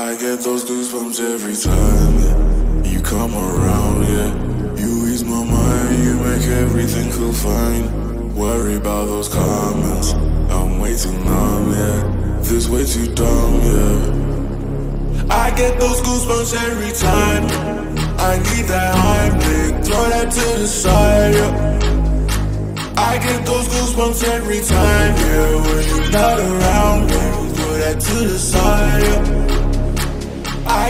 I get those goosebumps every time you come around, yeah. You ease my mind, you make everything feel fine. Worry about those comments, I'm way too numb, yeah. This way too dumb, yeah. I get those goosebumps every time. I need that Heimlich, throw that to the side, yeah. I get those goosebumps every time, yeah. When you're not around, yeah. throw that to the side, yeah.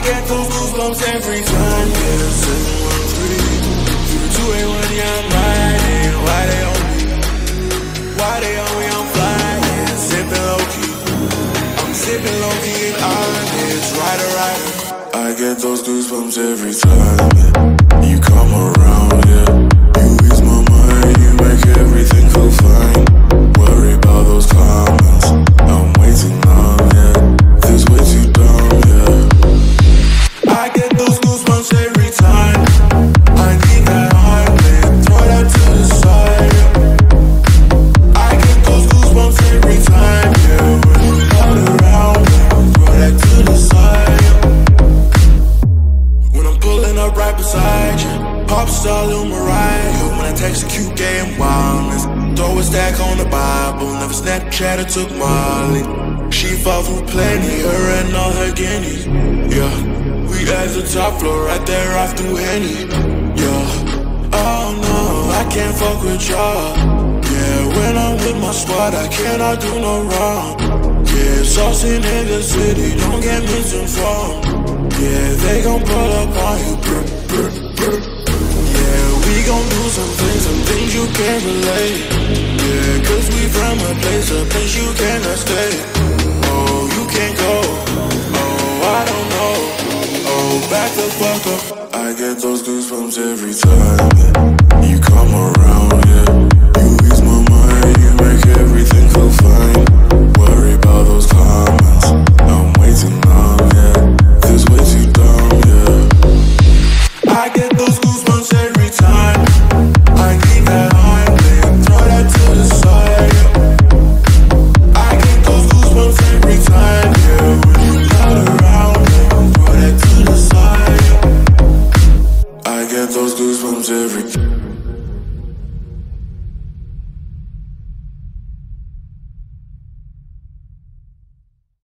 I get those goosebumps every time, yeah. 713 281, yeah, I'm riding. Why they on me? Why they on me? I'm flying, sipping low key. I'm sipping low key and honest, rider, rider. I get those goosebumps every time, yeah. You come around, up right beside you, pop star Lil Mariah. When I text a cute and wildness, throw a stack on the Bible. Never Snapchat or took Molly. She fought for plenty, her and all her guineas. Yeah, we at the top floor, right there off through Henny. Yeah, oh no, I can't fuck with y'all. Yeah, when I'm with my squad, I cannot do no wrong. Saucing in the city, don't get misinformed. Yeah, they gon' pull up on you. Yeah, we gon' do some things, some things you can't relate. Yeah, cause we from a place, a place you cannot stay. Oh, you can't go. Oh, I don't know. Oh, back the fuck up. I get those goosebumps every time. You come around, yeah. get those goosebumps every time.